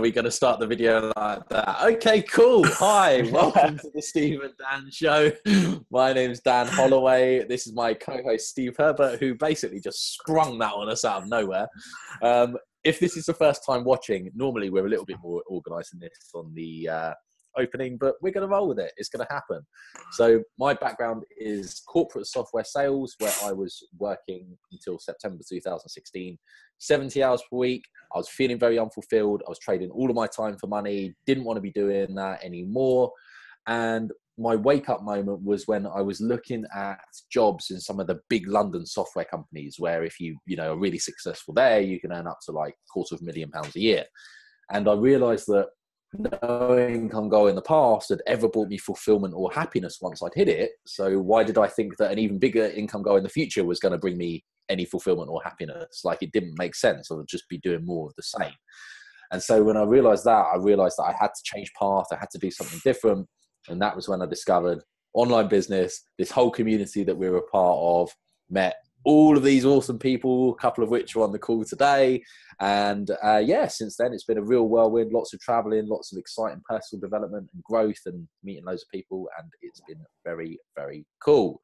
we going to start the video like that? Okay, cool. Hi, welcome to the Steve and Dan show. My name's Dan Holloway. This is my co-host Steve Herbert, who basically just sprung that on us out of nowhere. Um, if this is the first time watching, normally we're a little bit more organised than this on the uh, opening, but we're going to roll with it. It's going to happen. So my background is corporate software sales, where I was working until September 2016, 70 hours per week. I was feeling very unfulfilled. I was trading all of my time for money. Didn't want to be doing that anymore. And my wake up moment was when I was looking at jobs in some of the big London software companies where if you, you know, are really successful there, you can earn up to like quarter of a million pounds a year. And I realized that no income goal in the past had ever brought me fulfillment or happiness once I'd hit it. So why did I think that an even bigger income goal in the future was going to bring me any fulfillment or happiness? Like it didn't make sense. I would just be doing more of the same. And so when I realized that, I realized that I had to change path. I had to do something different. And that was when I discovered online business, this whole community that we were a part of, met all of these awesome people, a couple of which are on the call today. And uh, yeah, since then it's been a real whirlwind, lots of traveling, lots of exciting personal development and growth and meeting loads of people. And it's been very, very cool.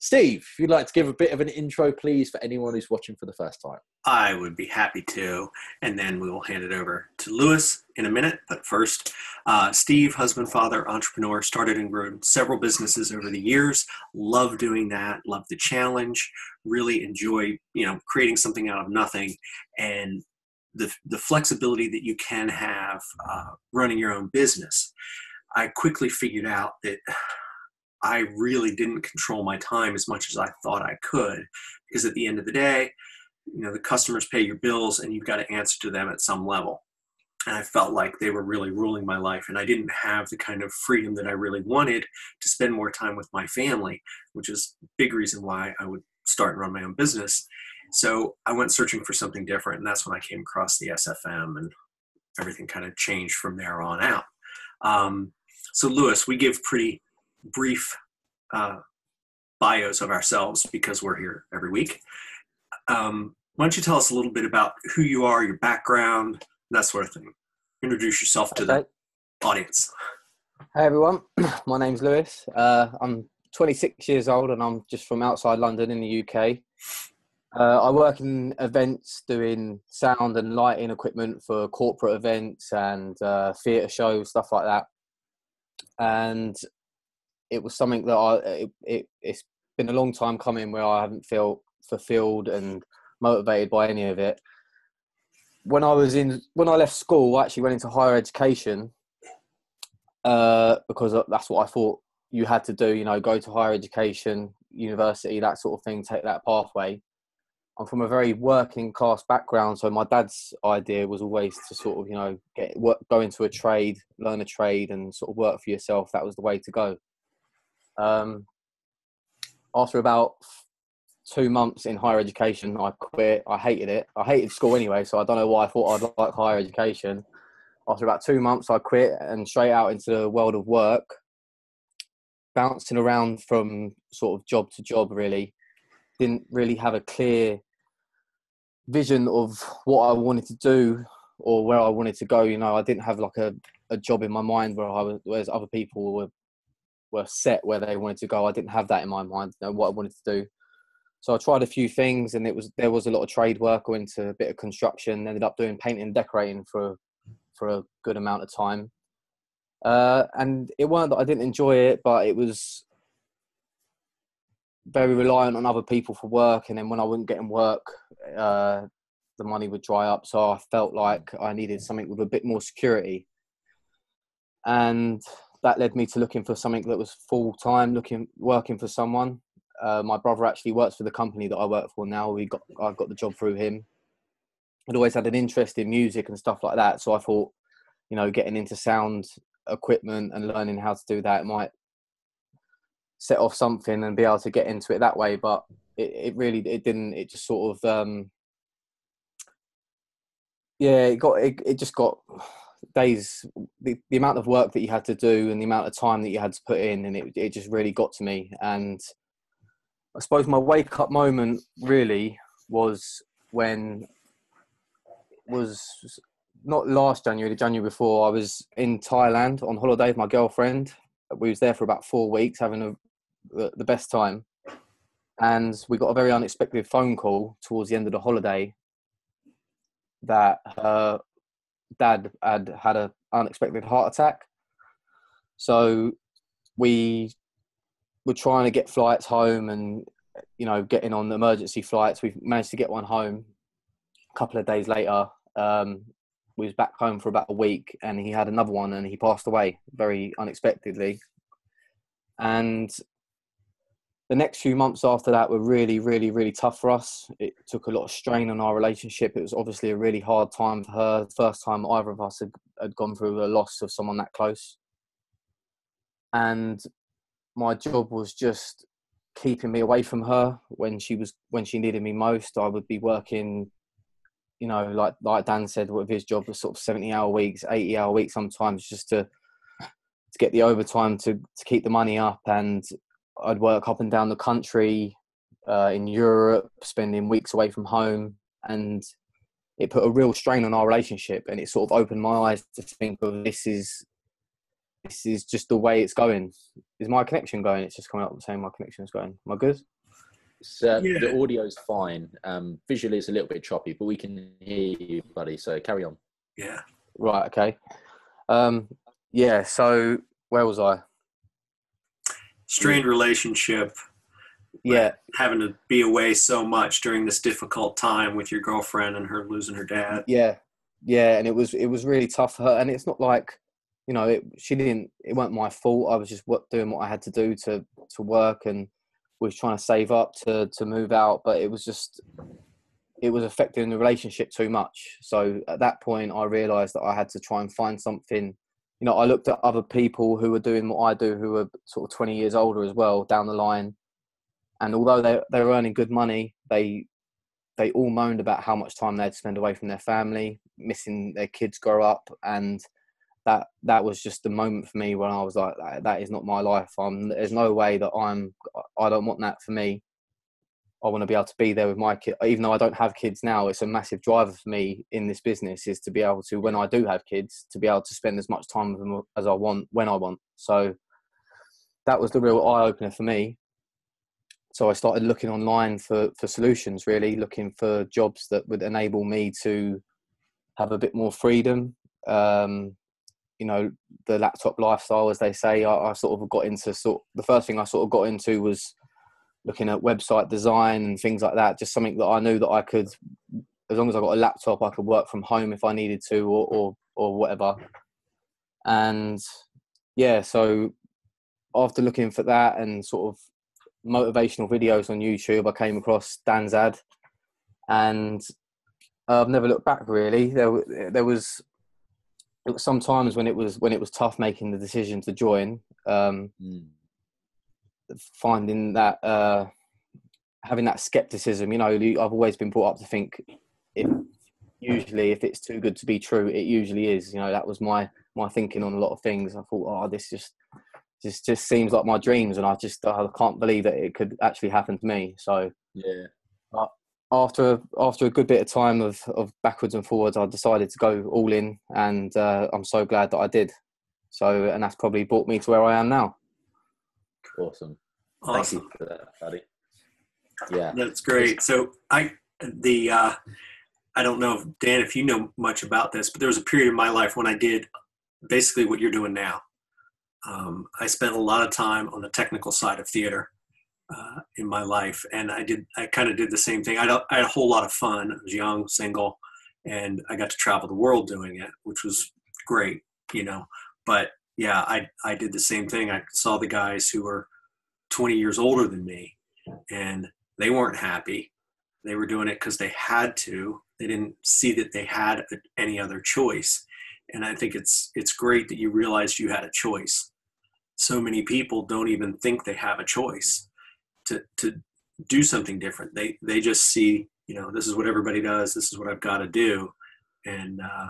Steve, if you'd like to give a bit of an intro, please, for anyone who's watching for the first time. I would be happy to. And then we will hand it over to Lewis in a minute. But first, uh, Steve, husband, father, entrepreneur, started and grew several businesses over the years. Love doing that. Love the challenge. Really enjoy, you know, creating something out of nothing. And the, the flexibility that you can have uh, running your own business. I quickly figured out that I really didn't control my time as much as I thought I could because at the end of the day, you know, the customers pay your bills and you've got to answer to them at some level. And I felt like they were really ruling my life and I didn't have the kind of freedom that I really wanted to spend more time with my family, which is big reason why I would start and run my own business. So I went searching for something different and that's when I came across the SFM and everything kind of changed from there on out. Um, so Lewis, we give pretty brief uh, bios of ourselves because we're here every week. Um, why don't you tell us a little bit about who you are, your background, that sort of thing? Introduce yourself to the audience. Hey everyone, my name's Lewis. Uh, I'm 26 years old and I'm just from outside London in the UK. Uh, I work in events doing sound and lighting equipment for corporate events and uh, theatre shows, stuff like that. And it was something that I it, it it's been a long time coming where I haven't felt fulfilled and motivated by any of it. When I was in when I left school, I actually went into higher education uh, because that's what I thought you had to do. You know, go to higher education, university, that sort of thing, take that pathway. I'm from a very working class background, so my dad's idea was always to sort of, you know, get work, go into a trade, learn a trade, and sort of work for yourself. That was the way to go. Um, after about two months in higher education, I quit. I hated it. I hated school anyway, so I don't know why I thought I'd like higher education. After about two months, I quit and straight out into the world of work, bouncing around from sort of job to job. Really, didn't really have a clear vision of what I wanted to do or where I wanted to go. You know, I didn't have like a, a job in my mind where I was, whereas other people were were set where they wanted to go. I didn't have that in my mind, you know, what I wanted to do. So I tried a few things, and it was there was a lot of trade work. I went into a bit of construction. Ended up doing painting and decorating for for a good amount of time. Uh, and it weren't that I didn't enjoy it, but it was very reliant on other people for work. And then when I wasn't getting work, uh, the money would dry up. So I felt like I needed something with a bit more security. And that led me to looking for something that was full time, looking working for someone. Uh, my brother actually works for the company that I work for now. We got I got the job through him. I'd always had an interest in music and stuff like that, so I thought, you know, getting into sound equipment and learning how to do that might set off something and be able to get into it that way. But it, it really it didn't. It just sort of um, yeah, it got it, it just got days the, the amount of work that you had to do and the amount of time that you had to put in and it, it just really got to me and i suppose my wake up moment really was when was not last January, the January before, I was in Thailand on holiday with my girlfriend. We was there for about four weeks, having a, the, the best time. And we got a very unexpected phone call towards the end of the holiday that her dad had had an unexpected heart attack. So we were trying to get flights home and you know getting on emergency flights. We've managed to get one home. A couple of days later, um, we was back home for about a week, and he had another one, and he passed away very unexpectedly. And the next few months after that were really, really, really tough for us. It took a lot of strain on our relationship. It was obviously a really hard time for her. First time either of us had, had gone through a loss of someone that close. And my job was just keeping me away from her when she was when she needed me most. I would be working, you know, like like Dan said, with his job was sort of seventy hour weeks, eighty hour weeks sometimes, just to to get the overtime to to keep the money up and I'd work up and down the country uh, in Europe, spending weeks away from home, and it put a real strain on our relationship. And it sort of opened my eyes to think of this is this is just the way it's going. Is my connection going? It's just coming up saying my connection is going. Am I good? So yeah. the audio's fine. Um, visually, it's a little bit choppy, but we can hear you, buddy. So carry on. Yeah. Right. Okay. Um, yeah. So where was I? Strained relationship. Yeah, having to be away so much during this difficult time with your girlfriend and her losing her dad. Yeah, yeah, and it was it was really tough for her. And it's not like you know it, she didn't. It wasn't my fault. I was just doing what I had to do to to work and was trying to save up to to move out. But it was just it was affecting the relationship too much. So at that point, I realised that I had to try and find something you know, I looked at other people who were doing what I do, who were sort of 20 years older as well down the line. And although they, they were earning good money, they, they all moaned about how much time they'd spend away from their family, missing their kids grow up. And that, that was just the moment for me when I was like, that, that is not my life. I'm, there's no way that I'm, I don't want that for me. I want to be able to be there with my kid. Even though I don't have kids now, it's a massive driver for me in this business is to be able to, when I do have kids, to be able to spend as much time with them as I want when I want. So that was the real eye opener for me. So I started looking online for, for solutions, really looking for jobs that would enable me to have a bit more freedom. Um, you know, the laptop lifestyle, as they say, I, I sort of got into sort. The first thing I sort of got into was looking at website design and things like that. Just something that I knew that I could, as long as I got a laptop, I could work from home if I needed to, or or, or whatever. And yeah, so after looking for that and sort of motivational videos on YouTube, I came across Dan's ad, and I've never looked back. Really, there there was sometimes when it was when it was tough making the decision to join. Um, mm finding that uh, having that skepticism. You know, I've always been brought up to think if usually if it's too good to be true, it usually is. You know, that was my my thinking on a lot of things. I thought, oh, this just just just seems like my dreams, and I just I can't believe that it could actually happen to me. So yeah. after after a good bit of time of, of backwards and forwards, I decided to go all in, and uh, I'm so glad that I did. So, and that's probably brought me to where I am now. Awesome. Awesome. Thank you for that, buddy. Yeah. That's great. So I the uh I don't know if Dan if you know much about this, but there was a period in my life when I did basically what you're doing now. Um, I spent a lot of time on the technical side of theater uh, in my life, and I did. I kind of did the same thing. I I had a whole lot of fun. I was young, single, and I got to travel the world doing it, which was great, you know. But yeah, I I did the same thing. I saw the guys who were 20 years older than me and they weren't happy. They were doing it because they had to. They didn't see that they had any other choice. And i think it's it's great that you realized you had a choice. So many people don't even think they have a choice to to do something different. They they just see you know this is what everybody does. This is what i've got to do. And uh,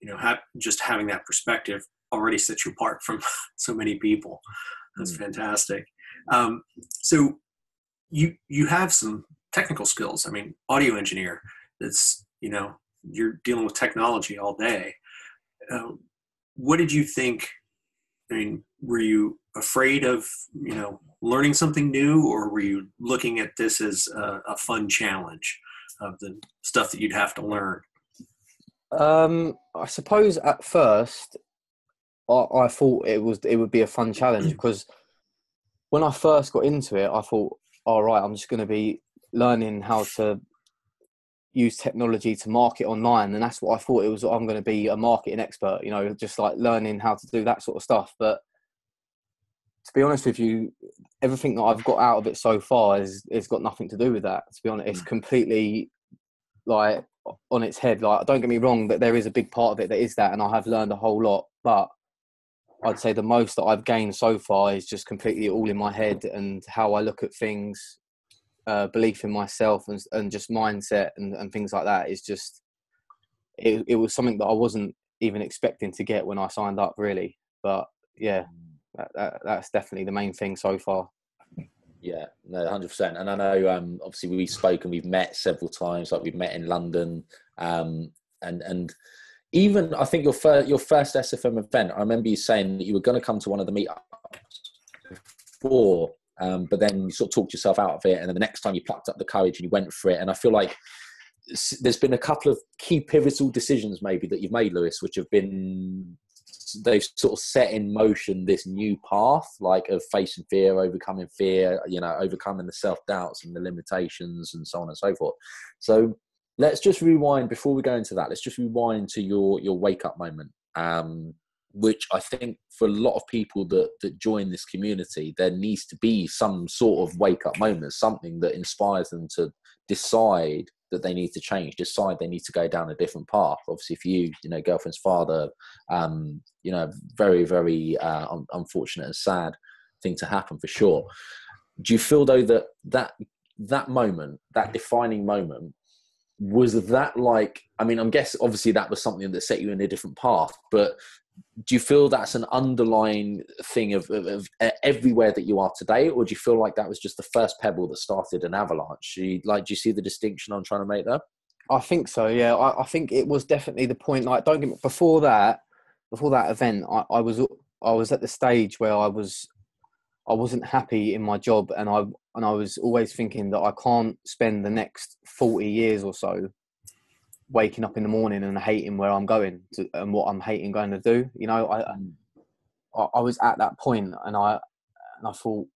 you know have, just having that perspective already sets you apart from so many people that's mm. fantastic um, so you you have some technical skills. I mean, audio engineer. That's you know you're dealing with technology all day. Uh, what did you think? I mean, were you afraid of you know learning something new, or were you looking at this as a, a fun challenge of the stuff that you'd have to learn? Um, I suppose at first, I, I thought it was it would be a fun challenge because when I first got into it, I thought, all right, I'm just going to be learning how to use technology to market online. And that's what i thought it was i'm going to be a marketing expert you know just like learning how to do that sort of stuff. But to be honest with you everything that i've got out of it so far is it's got nothing to do with that to be honest. It's mm. completely like on its head. Like don't get me wrong that there is a big part of it that is that and i have learned a whole lot. But i'd say the most that i've gained so far is just completely all in my head and how i look at things uh, belief in myself and, and just mindset and, and things like that is just it, it was something that I wasn't even expecting to get when I signed up really. But yeah that, that, that's definitely the main thing so far. Yeah no 100% and I know um, obviously we've spoken we've met several times like we've met in London um, and and even I think your first your first SFM event I remember you saying that you were going to come to one of the meetups before um, but then you sort of talked yourself out of it, and then the next time you plucked up the courage and you went for it. And I feel like there's been a couple of key pivotal decisions maybe that you've made, Lewis, which have been they've sort of set in motion this new path, like of facing fear, overcoming fear, you know, overcoming the self doubts and the limitations, and so on and so forth. So let's just rewind before we go into that. Let's just rewind to your your wake up moment. Um, which I think for a lot of people that that join this community, there needs to be some sort of wake up moment, something that inspires them to decide that they need to change, decide they need to go down a different path. Obviously, for you, you know, girlfriend's father, um, you know, very, very uh, un- unfortunate and sad thing to happen for sure. Do you feel though that that that moment, that defining moment, was that like? I mean, I'm guessing obviously that was something that set you in a different path, but do you feel that's an underlying thing of, of, of, everywhere that you are today? Or do you feel like that was just the first pebble that started an avalanche? You, like do you see the distinction i'm trying to make there? I think so yeah. I, I think it was definitely the point like don't get me before that before that event I, I was i was at the stage where i was i wasn't happy in my job and i and i was always thinking that i can't spend the next 40 years or so waking up in the morning and hating where I'm going to, and what I'm hating going to do. You know, I, mm. I, I was at that point and I and I thought,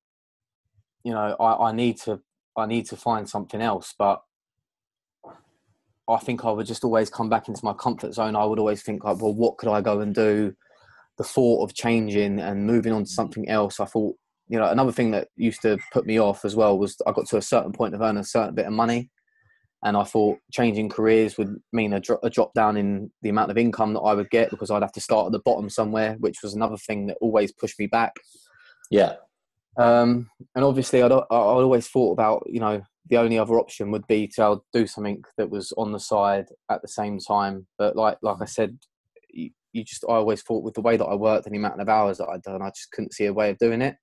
you know, I, I need to I need to find something else. But I think I would just always come back into my comfort zone. I would always think like, well, what could I go and do? The thought of changing and moving on to mm. something else. I thought, you know, another thing that used to put me off as well was I got to a certain point of earning a certain bit of money and I thought changing careers would mean a, dro- a, drop down in the amount of income that I would get because I'd have to start at the bottom somewhere, which was another thing that always pushed me back. Yeah. Um, and obviously, I'd, I'd always thought about you know the only other option would be to do something that was on the side at the same time. But like like I said, you, you just I always thought with the way that I worked and the amount of hours that I'd done, I just couldn't see a way of doing it.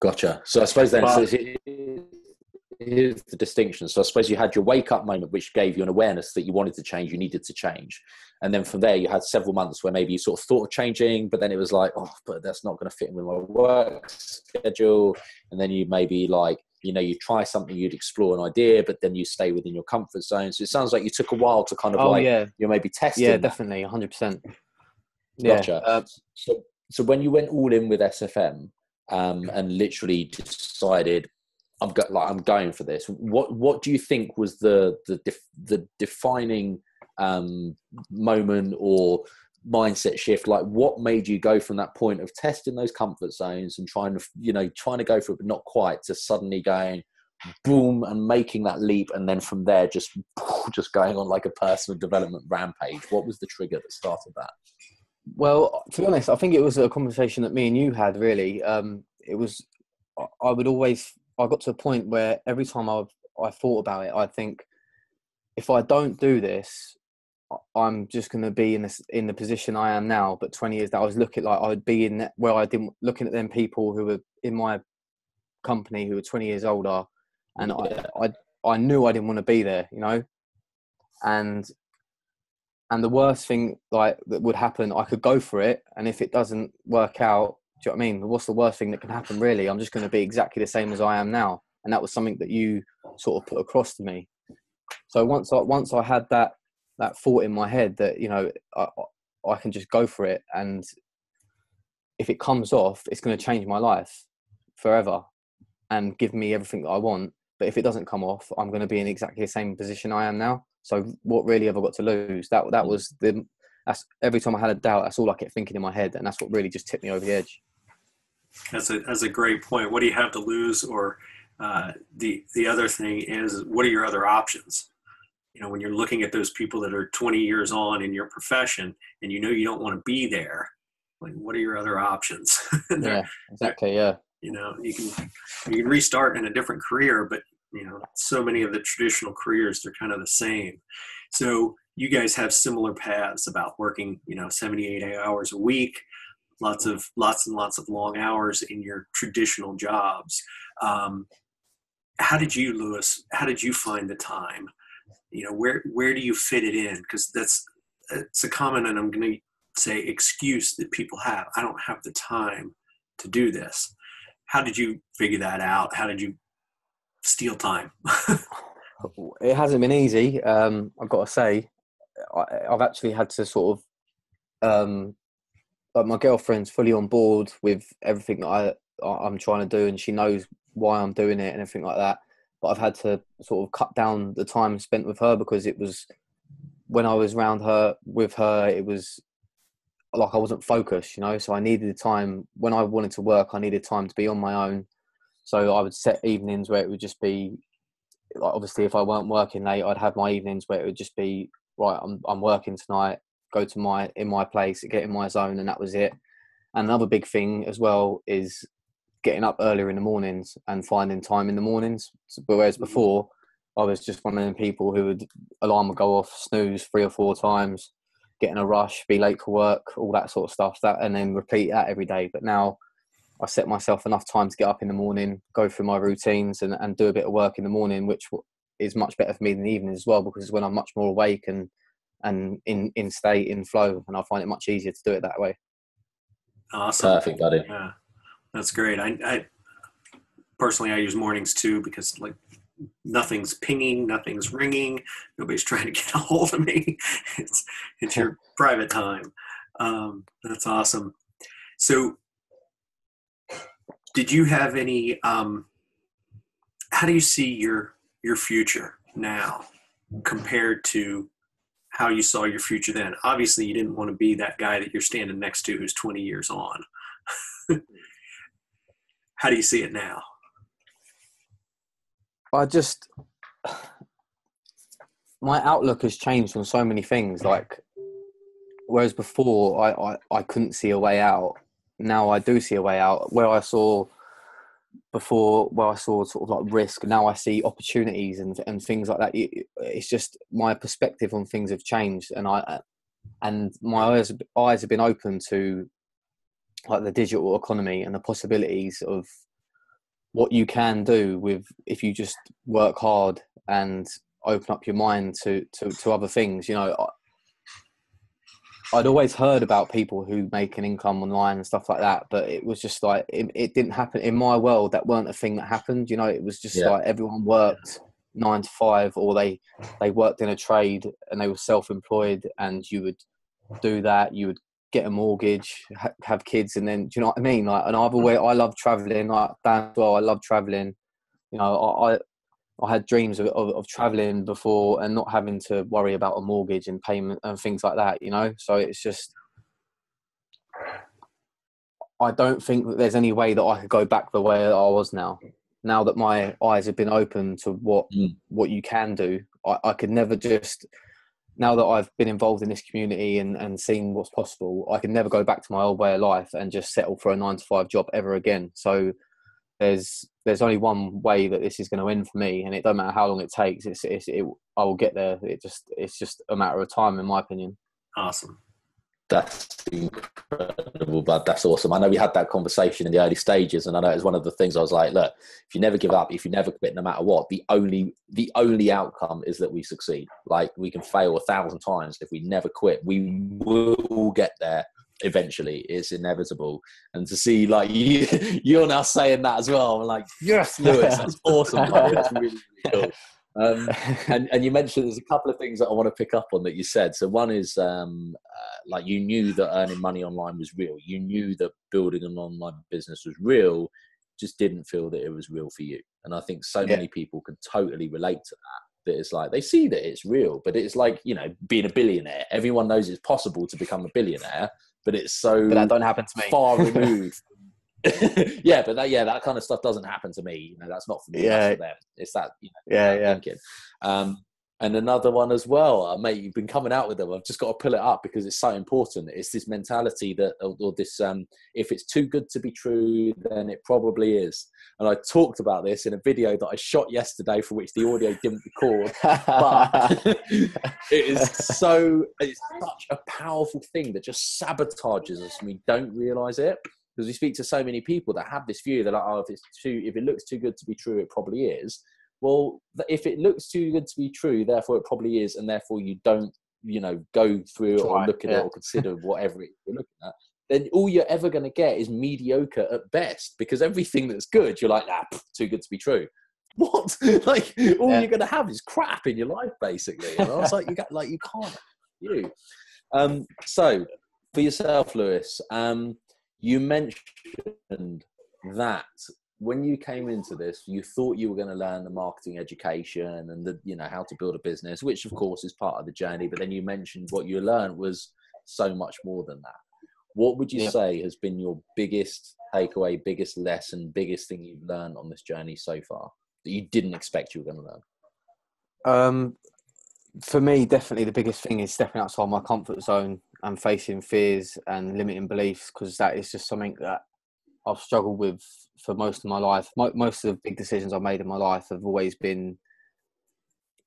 Gotcha. So I suppose then, but, so here's the distinction. So I suppose you had your wake up moment, which gave you an awareness that you wanted to change, you needed to change, and then from there you had several months where maybe you sort of thought of changing, but then it was like, oh, but that's not going to fit in with my work schedule, and then you maybe like you know you try something you'd explore an idea but then you stay within your comfort zone so it sounds like you took a while to kind of oh, like yeah. you're maybe testing yeah definitely 100% yeah gotcha. Uh, so so when you went all in with sfm um, and literally decided I'm go- like I'm going for this. What what do you think was the the def- the defining um, moment or mindset shift? Like what made you go from that point of testing those comfort zones and trying to you know trying to go for it but not quite to suddenly going boom and making that leap and then from there just just going on like a personal development rampage what was the trigger that started that well to be honest i think it was a conversation that me and you had really um, it was i would always I got to a point where every time I I thought about it, I think if I don't do this, I'm just going to be in this in the position I am now. But 20 years that I was looking like I would be in that, where I didn't looking at them people who were in my company who were 20 years older, and I I I knew I didn't want to be there, you know, and and the worst thing like that would happen, I could go for it, and if it doesn't work out, do you know what I mean? What's the worst thing that can happen? Really, I'm just going to be exactly the same as I am now, and that was something that you sort of put across to me. So once I once I had that that thought in my head that you know I, I can just go for it, and if it comes off, it's going to change my life forever and give me everything that I want. But if it doesn't come off, I'm going to be in exactly the same position I am now. So what really have I got to lose? That that was the that's every time I had a doubt, that's all I kept thinking in my head, and that's what really just tipped me over the edge. That's a that's a great point. What do you have to lose? Or uh, the the other thing is, what are your other options? You know, when you're looking at those people that are 20 years on in your profession, and you know you don't want to be there, like what are your other options? yeah, exactly. Yeah. You know, you can you can restart in a different career, but you know, so many of the traditional careers they're kind of the same. So you guys have similar paths about working, you know, 78 hours a week, lots of lots and lots of long hours in your traditional jobs. Um, how did you, Lewis? How did you find the time? You know, where where do you fit it in? Because that's it's a common, and I'm going to say excuse that people have. I don't have the time to do this. How did you figure that out? How did you steal time? it hasn't been easy. Um, I've got to say, I, have actually had to sort of, um, like my girlfriend's fully on board with everything that I I'm trying to do, and she knows why I'm doing it and everything like that. But I've had to sort of cut down the time spent with her because it was when I was around her with her, it was like I wasn't focused, you know. So I needed the time when I wanted to work. I needed time to be on my own. So I would set evenings where it would just be like obviously if I weren't working late, I'd have my evenings where it would just be right. I'm I'm working tonight. Go to my in my place, get in my zone, and that was it. And another big thing as well is getting up earlier in the mornings and finding time in the mornings. Whereas mm-hmm. before, I was just one of them people who would alarm would go off, snooze three or four times, get in a rush, be late for work, all that sort of stuff. That and then repeat that every day. But now I set myself enough time to get up in the morning, go through my routines, and, and do a bit of work in the morning, which is much better for me than the evening as well because when I'm much more awake and and in in state in flow, and I find it much easier to do it that way. Awesome, perfect, buddy. Yeah, that's great. I, I personally I use mornings too because like nothing's pinging, nothing's ringing, nobody's trying to get a hold of me. It's it's your private time. Um, that's awesome. So did you have any um, how do you see your your future now compared to how you saw your future then obviously you didn't want to be that guy that you're standing next to who's 20 years on how do you see it now i just my outlook has changed on so many things like whereas before I, I, I couldn't see a way out now I do see a way out. Where I saw before, where I saw sort of like risk, now I see opportunities and and things like that. It's just my perspective on things have changed, and I and my eyes eyes have been open to like the digital economy and the possibilities of what you can do with if you just work hard and open up your mind to to, to other things. You know, I'd always heard about people who make an income online and stuff like that, but it was just like it, it didn't happen in my world. That weren't a thing that happened. You know, it was just yeah. like everyone worked nine to five, or they they worked in a trade and they were self-employed, and you would do that. You would get a mortgage, ha- have kids, and then do you know what I mean? Like, and I've always I love traveling. Like Dan as well, I love traveling. You know, I I had dreams of, of, of, traveling before and not having to worry about a mortgage and payment and things like that, you know? So it's just, I don't think that there's any way that I could go back the way I was now. Now that my eyes have been open to what mm. what you can do, I, I could never just. Now that I've been involved in this community and, and seen what's possible, I can never go back to my old way of life and just settle for a nine to five job ever again. So there's there's only one way that this is going to end for me, and it don't matter how long it takes. It's, it's it, I will get there. It just it's just a matter of time, in my opinion. Awesome. That's incredible, but that's awesome. I know we had that conversation in the early stages, and I know it was one of the things I was like, look, if you never give up, if you never quit, no matter what, the only the only outcome is that we succeed. Like we can fail a thousand times if we never quit, we will get there eventually. It's inevitable. And to see like you, you're now saying that as well, I'm like, yes, Lewis, that's awesome. That's really, really cool. Um, and, and you mentioned there's a couple of things that I want to pick up on that you said. So one is um, uh, like you knew that earning money online was real. You knew that building an online business was real, just didn't feel that it was real for you. And I think so yeah. many people can totally relate to that. That it's like they see that it's real, but it's like you know being a billionaire. Everyone knows it's possible to become a billionaire, but it's so but that don't happen to me. far removed yeah, but that yeah, that kind of stuff doesn't happen to me. You know, that's not for me. Yeah, for them. It's that you know, yeah, yeah. Thinking. Um, and another one as well, uh, mate. You've been coming out with them. I've just got to pull it up because it's so important. It's this mentality that, or, or this, um, if it's too good to be true, then it probably is. And I talked about this in a video that I shot yesterday, for which the audio didn't record. But it is so, it's such a powerful thing that just sabotages us, and we don't realize it because we speak to so many people that have this view. They're like, oh, if it's too, if it looks too good to be true, it probably is. Well, if it looks too good to be true, therefore it probably is, and therefore you don't, you know, go through it or look at yeah. it or consider whatever it, you're looking at. Then all you're ever going to get is mediocre at best, because everything that's good, you're like, ah, too good to be true. What? like all yeah. you're going to have is crap in your life, basically. And I was like, you got like you can't. You. Um, so for yourself, Lewis. Um, you mentioned that when you came into this, you thought you were going to learn the marketing education and the, you know, how to build a business, which of course is part of the journey. But then you mentioned what you learned was so much more than that. What would you yeah. say has been your biggest takeaway, biggest lesson, biggest thing you've learned on this journey so far that you didn't expect you were going to learn? Um, for me, definitely the biggest thing is stepping outside my comfort zone and facing fears and limiting beliefs because that is just something that I've struggled with for most of my life. Most of the big decisions I've made in my life have always been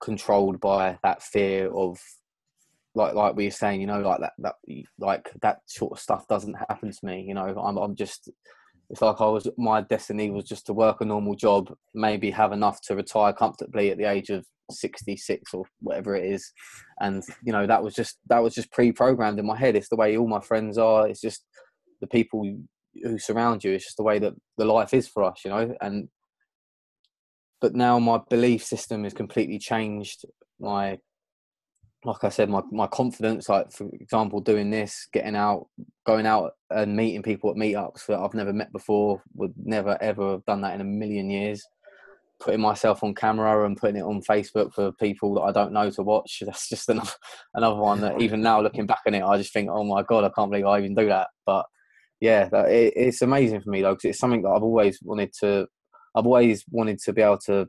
controlled by that fear of like like we were saying, you know, like that that like that sort of stuff doesn't happen to me. You know, I'm I'm just it's like I was my destiny was just to work a normal job, maybe have enough to retire comfortably at the age of 66 or whatever it is, and you know that was just that was just pre-programmed in my head. It's the way all my friends are. It's just the people who surround you. It's just the way that the life is for us, you know. And but now my belief system is completely changed. My like I said, my, my confidence, like for example, doing this, getting out, going out and meeting people at meetups that I've never met before, would never ever have done that in a million years. Putting myself on camera and putting it on Facebook for people that I don't know to watch. That's just another, another one that even now looking back on it, I just think, oh my God, I can't believe I even do that. But yeah, it, it's amazing for me though, because it's something that I've always wanted to, I've always wanted to be able to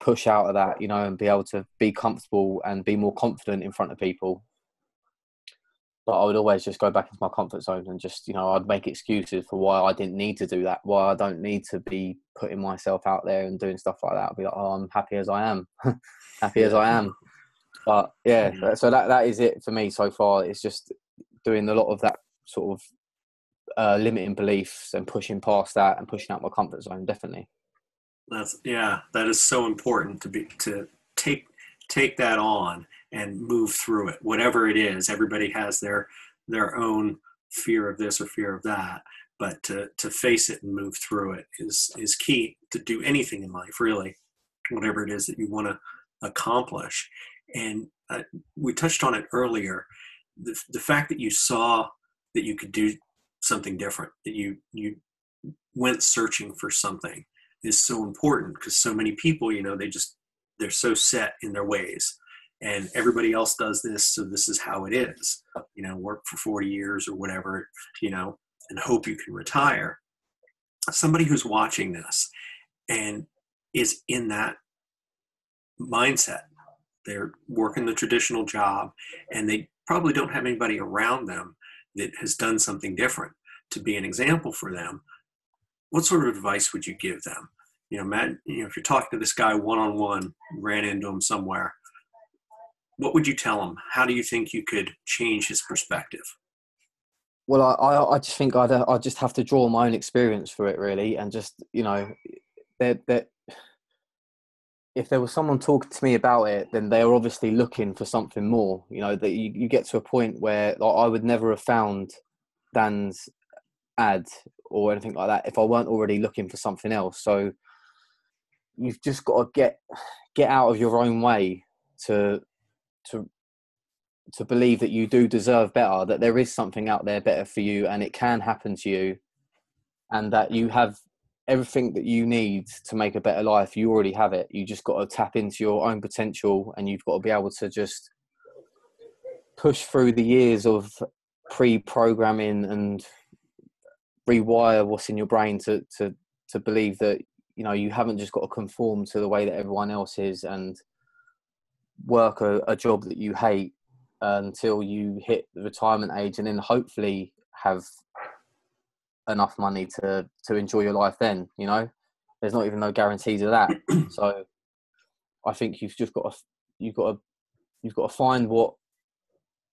push out of that, you know, and be able to be comfortable and be more confident in front of people. But I would always just go back into my comfort zone and just, you know, I'd make excuses for why I didn't need to do that, why I don't need to be putting myself out there and doing stuff like that. I'd be like, oh, I'm happy as I am, happy as I am. But yeah, so that that is it for me so far. It's just doing a lot of that sort of uh, limiting beliefs and pushing past that and pushing out my comfort zone. Definitely. That's yeah, that is so important to be to take take that on and move through it. Whatever it is, everybody has their their own fear of this or fear of that, but to to face it and move through it is is key to do anything in life, really, whatever it is that you want to accomplish. And uh, we touched on it earlier. The, the fact that you saw that you could do something different, that you you went searching for something is so important because so many people, you know, they just they're so set in their ways. And everybody else does this so this is how it is. You know work for 40 years or whatever you know and hope you can retire. Somebody who's watching this and is in that mindset they're working the traditional job and they probably don't have anybody around them that has done something different to be an example for them what sort of advice would you give them you know, Matt, you know, if you're talking to this guy one on one, ran into him somewhere, what would you tell him? How do you think you could change his perspective? Well, I, I, I just think I'd, I just have to draw my own experience for it, really, and just you know, that that if there was someone talking to me about it, then they're obviously looking for something more. You know, that you, you get to a point where like, I would never have found Dan's ad or anything like that if I weren't already looking for something else. So you've just got to get get out of your own way to to to believe that you do deserve better, that there is something out there better for you, and it can happen to you, and that you have everything that you need to make a better life. You already have it. You just got to tap into your own potential, and you've got to be able to just push through the years of pre-programming and rewire what's in your brain to to to believe that you know you haven't just got to conform to the way that everyone else is and work a, a job that you hate until you hit the retirement age and then hopefully have enough money to to enjoy your life then you know? There's not even no guarantees of that. So i think you've just got to you've got to you've got to find what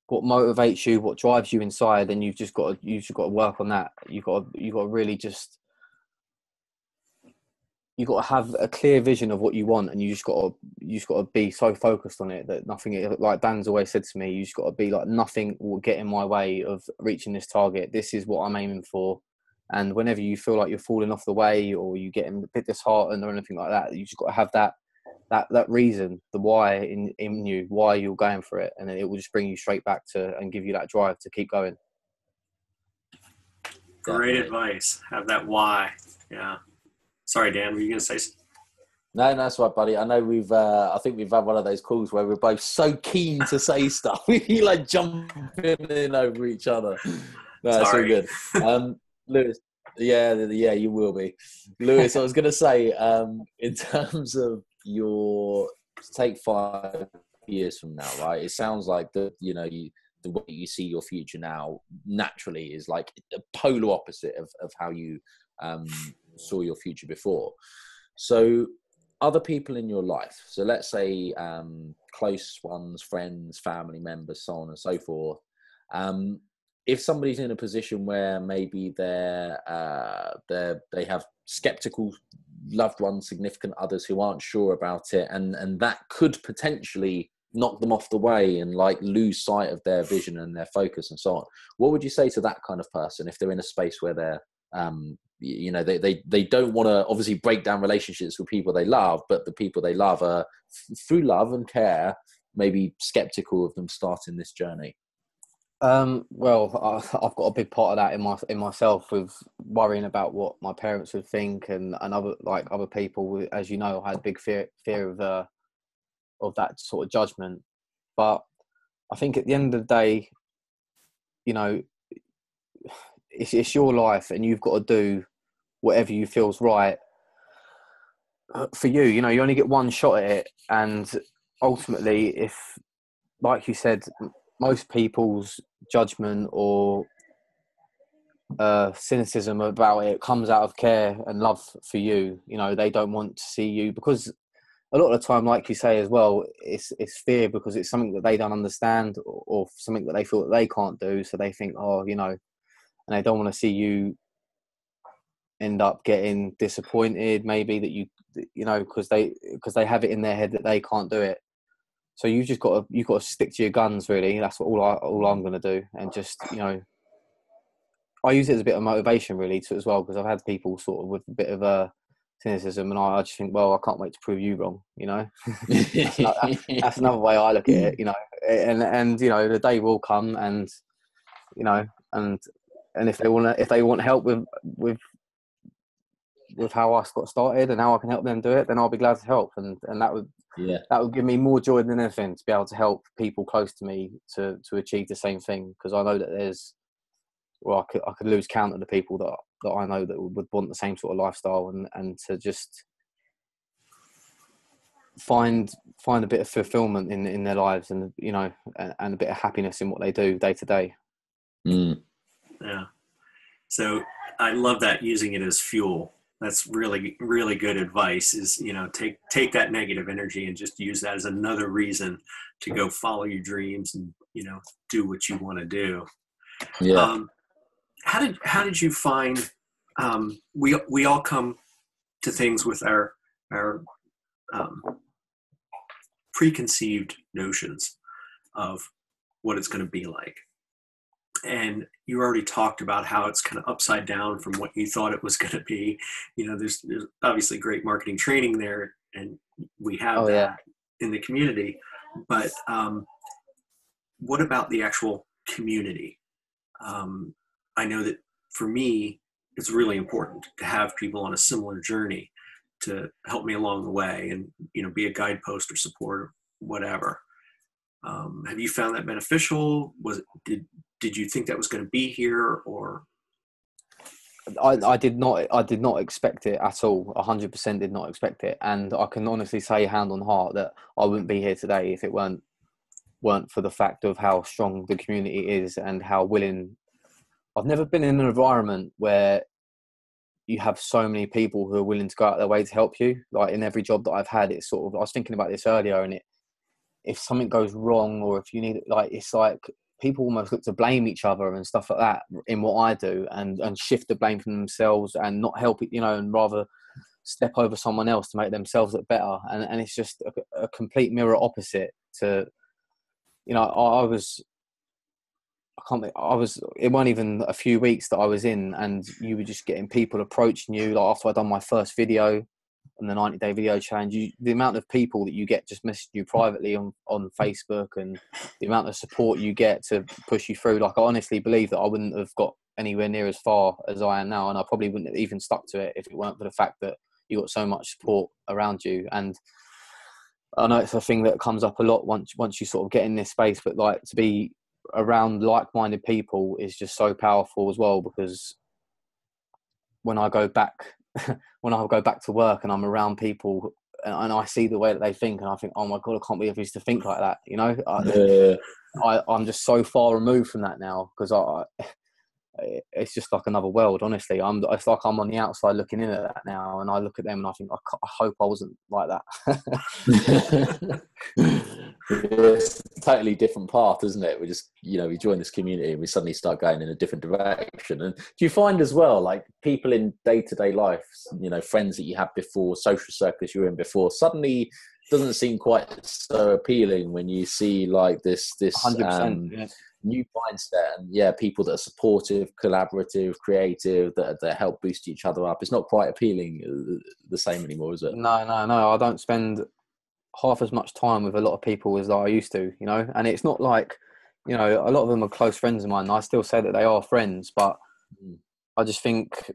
what motivates you what drives you inside and you've just got to you've just got to work on that. You've got to you've got to really just you've got to have a clear vision of what you want and you just got to you just got to be so focused on it that nothing like dan's always said to me you just got to be like nothing will get in my way of reaching this target. This is what i'm aiming for. And whenever you feel like you're falling off the way or you get a bit disheartened or anything like that you just got to have that that that reason the why in in you why you're going for it and then it will just bring you straight back to and give you that drive to keep going. Great advice. Have that why. Yeah Sorry, Dan, were you going to say something? No, no, that's right, buddy. I know we've. Uh, I think we've had one of those calls where we're both so keen to say stuff, we like jumping in over each other. No, it's all good. Um, Lewis, yeah, yeah, you will be, Lewis. I was going to say, um, in terms of your take five years from now, right? It sounds like the you know you the way you see your future now naturally is like a polar opposite of of how you um saw your future before. So, other people in your life, so let's say um, close ones, friends, family members, so on and so forth. Um, if somebody's in a position where maybe they're, uh, they're they have skeptical loved ones, significant others who aren't sure about it, and and that could potentially knock them off the way and like lose sight of their vision and their focus and so on. What would you say to that kind of person if they're in a space where they're um, you know they, they they don't want to obviously break down relationships with people they love but the people they love are through love and care maybe skeptical of them starting this journey. Um, well i've got a big part of that in my in myself with worrying about what my parents would think and, and other like other people as you know i had big fear fear of uh of that sort of judgment. But i think at the end of the day you know it's, it's your life and you've got to do whatever you feels right uh, for you. You know, you only get one shot at it, and ultimately, if, like you said, most people's judgment or uh, cynicism about it comes out of care and love for you. You know, they don't want to see you because a lot of the time, like you say as well, it's it's fear because it's something that they don't understand or, or something that they feel that they can't do. So they think, oh, you know, and they don't want to see you end up getting disappointed maybe that you you know because they because they have it in their head that they can't do it. So you just got to you got to stick to your guns really. That's what all I all I'm going to do and just you know I use it as a bit of motivation really too as well because I've had people sort of with a bit of a cynicism and I, I just think well I can't wait to prove you wrong you know? That's, that's another way I look at it you know? And and you know the day will come and you know and and if they want to if they want help with with with how I got started and how I can help them do it, then I'll be glad to help. And and that would yeah that would give me more joy than anything to be able to help people close to me to to achieve the same thing because I know that there's well I could I could lose count of the people that that I know that would want the same sort of lifestyle and and to just find find a bit of fulfillment in in their lives and you know and, and a bit of happiness in what they do day to day. Mm. Yeah. So I love that using it as fuel that's really really good advice is you know take take that negative energy and just use that as another reason to go follow your dreams and you know do what you want to do. Yeah. Um, how did how did you find um, we we all come to things with our our um, preconceived notions of what it's going to be like. And you already talked about how it's kind of upside down from what you thought it was going to be. You know, there's, there's obviously great marketing training there, and we have Oh, that yeah. in the community. But um, what about the actual community? Um, I know that for me, it's really important to have people on a similar journey to help me along the way and you know be a guidepost or support or whatever um, have you found that beneficial was did did you think that was going to be here or I, I did not I did not expect it at all. hundred percent did not expect it, and I can honestly say, hand on heart, that I wouldn't be here today if it weren't weren't for the fact of how strong the community is and how willing. I've never been in an environment where you have so many people who are willing to go out their way to help you. Like in every job that I've had, it's sort of I was thinking about this earlier, and it if something goes wrong or if you need like it's like people almost look to blame each other and stuff like that in what I do and and shift the blame from themselves and not help it, you know, and rather step over someone else to make themselves look better. And and it's just a, a complete mirror opposite to, you know, I, I was. I can't. I was. It wasn't even a few weeks that I was in, and you were just getting people approaching you. Like after I'd done my first video, the 90 day video challenge you, the amount of people that you get just messaging you privately on, on facebook and the amount of support you get to push you through like i honestly believe that i wouldn't have got anywhere near as far as i am now and i probably wouldn't have even stuck to it if it weren't for the fact that you got so much support around you. And i know it's a thing that comes up a lot once once you sort of get in this space but like to be around like-minded people is just so powerful as well because when i go back when I go back to work and I'm around people and, and I see the way that they think and I think, oh my god, I can't believe I used to think like that. You know, I, Yeah. I I'm just so far removed from that now because I. It's just like another world, honestly. I'm. It's like I'm on the outside looking in at that now, and I look at them and I think, I, I hope I wasn't like that. It's a totally different path, isn't it? We just, you know, we join this community and we suddenly start going in a different direction. And do you find as well, like people in day to day life, you know, friends that you had before, social circles you were in before, suddenly doesn't seem quite so appealing when you see like this this um, percent. new mindset and yeah, people that are supportive, collaborative, creative, that that help boost each other up. It's not quite appealing uh, the same anymore, is it? No, no, no. I don't spend half as much time with a lot of people as I used to, you know. And it's not like, you know, a lot of them are close friends of mine. I still say that they are friends, but Mm. I just think,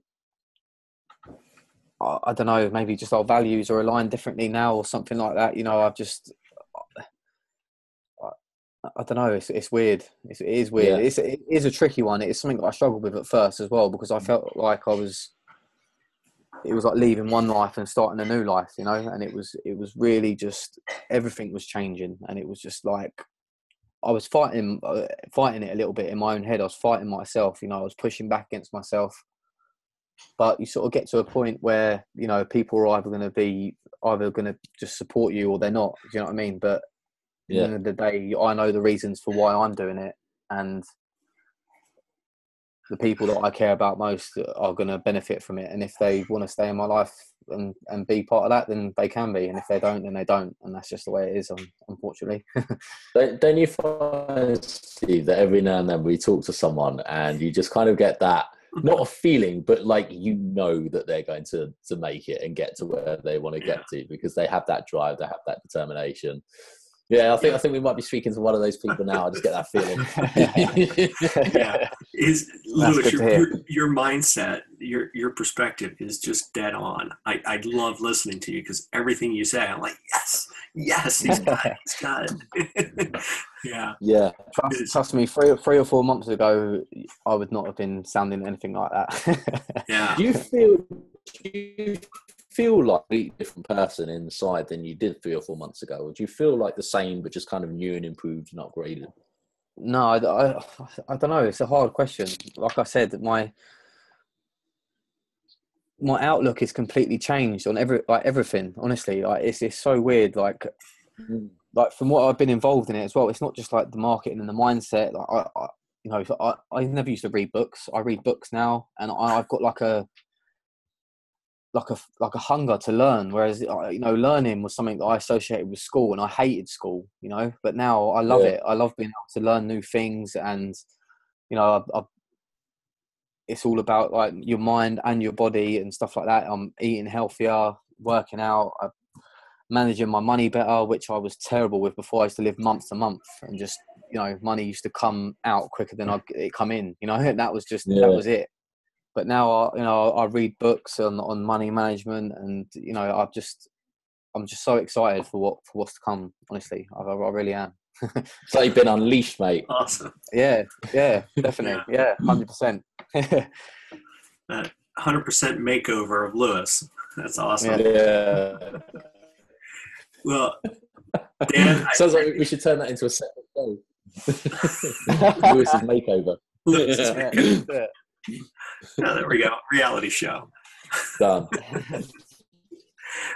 I, I don't know, maybe just our values are aligned differently now or something like that. You know, I've just, I, I don't know. It's it's weird. It's, it is weird. Yeah. It's it is a tricky one. It's something that I struggled with at first as well because I felt like I was. It was like leaving one life and starting a new life, you know. And it was it was really just everything was changing, and it was just like I was fighting uh, fighting it a little bit in my own head. I was fighting myself, you know. I was pushing back against myself. But you sort of get to a point where you know people are either going to be either going to just support you or they're not. Do you know what I mean? But at the end of the day, I know the reasons for why I'm doing it, and the people that I care about most are going to benefit from it. And if they want to stay in my life and, and be part of that, then they can be. And if they don't, then they don't. And that's just the way it is, unfortunately. Don't, don't you find, Steve, that every now and then we talk to someone and you just kind of get that, not a feeling, but like you know that they're going to, to make it and get to where they want to get to because they have that drive, they have that determination. Yeah, I think I think we might be speaking to one of those people now. I just get that feeling. yeah. Is That's Lewis your, your, your mindset your your perspective is just dead on. I, I love listening to you because everything you say I'm like yes yes he's got it he's got it. Yeah. Yeah, trust, trust me, three, three or four months ago, I would not have been sounding anything like that. yeah. Do you feel do you feel like a different person inside than you did three or four months ago, or do you feel like the same but just kind of new and improved and upgraded? No, I, I, I don't know. It's a hard question. Like I said, my my outlook is completely changed on every like everything. Honestly, like it's it's so weird. Like mm. like from what I've been involved in it as well, it's not just like the marketing and the mindset. Like I, I you know, I, I never used to read books. I read books now, and I, I've got like a like a like a hunger to learn. Whereas uh, you know, learning was something that I associated with school, and I hated school. You know, but now I love yeah. it. I love being able to learn new things, and you know, I, I, it's all about like your mind and your body and stuff like that. I'm eating healthier, working out, I'm managing my money better, which I was terrible with before. I used to live month to month and just you know, money used to come out quicker than I it come in. You know, and that was just yeah. that was it but now I, you know, I read books on on money management, and you know, I've just, I'm just so excited for what for what's to come. Honestly, I, I really am. so you've been unleashed, mate. Awesome. Yeah, yeah, definitely. yeah, hundred percent. Hundred percent makeover of Lewis. That's awesome. Yeah. well, Dan, sounds I, like we should turn that into a separate show. Lewis's makeover. Lewis's makeover. Oh, there we go. Reality show. Done.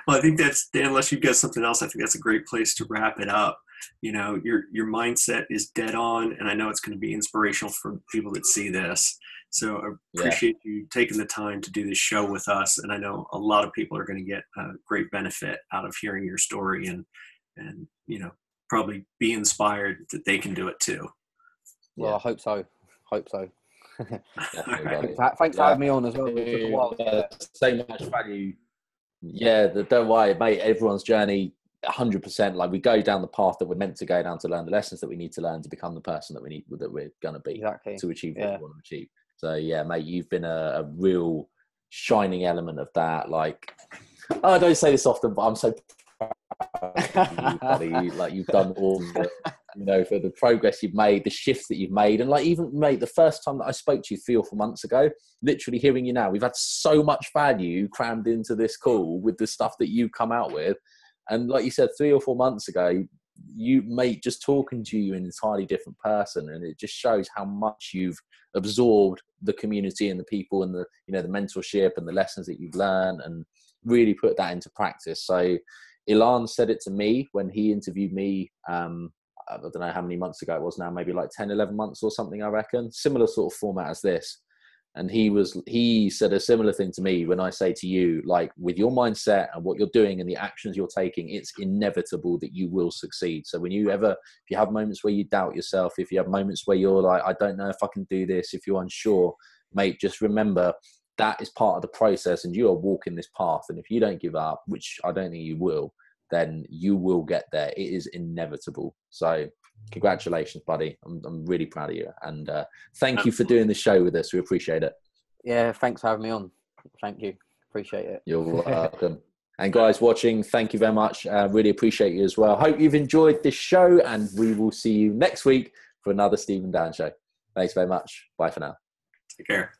well, I think that's Dan. Unless you've got something else, I think that's a great place to wrap it up. You know, your your mindset is dead on, and I know it's going to be inspirational for people that see this. So I appreciate yeah. you taking the time to do this show with us, and I know a lot of people are going to get a great benefit out of hearing your story and and you know probably be inspired that they can do it too. Well, yeah. I hope so. Hope so. Thanks for having me on as well. Uh, so much value. Yeah, the, don't worry, mate. Everyone's journey, hundred percent. Like we go down the path that we're meant to go down to learn the lessons that we need to learn to become the person that we need that we're going to be exactly. to achieve what yeah. we want to achieve. So yeah, mate, you've been a, a real shining element of that. Like, I don't say this often, but I'm so of Like you've done all the you know, for the progress you've made, the shifts that you've made, and like even mate, the first time that I spoke to you three or four months ago, literally hearing you now, we've had so much value crammed into this call with the stuff that you've come out with, and like you said, three or four months ago, you mate just talking to you an entirely different person, and it just shows how much you've absorbed the community and the people and the you know the mentorship and the lessons that you've learned and really put that into practice. So. Ilan said it to me when he interviewed me um, I don't know how many months ago it was now, maybe like 10, 11 months or something, I reckon. Similar sort of format as this. And he was, he said a similar thing to me when I say to you, like with your mindset and what you're doing and the actions you're taking, it's inevitable that you will succeed. So when you ever, if you have moments where you doubt yourself, if you have moments where you're like, I don't know if I can do this, if you're unsure, mate, just remember that is part of the process and you are walking this path. And if you don't give up, which I don't think you will, then you will get there. It is inevitable. So, congratulations, buddy. I'm, I'm really proud of you. And uh, thank you for doing the show with us. We appreciate it. Yeah, thanks for having me on. Thank you. Appreciate it. You're welcome. and guys watching, thank you very much. Uh, really appreciate you as well. Hope you've enjoyed this show, and we will see you next week for another stephen and Dan show. Thanks very much. Bye for now. Take care.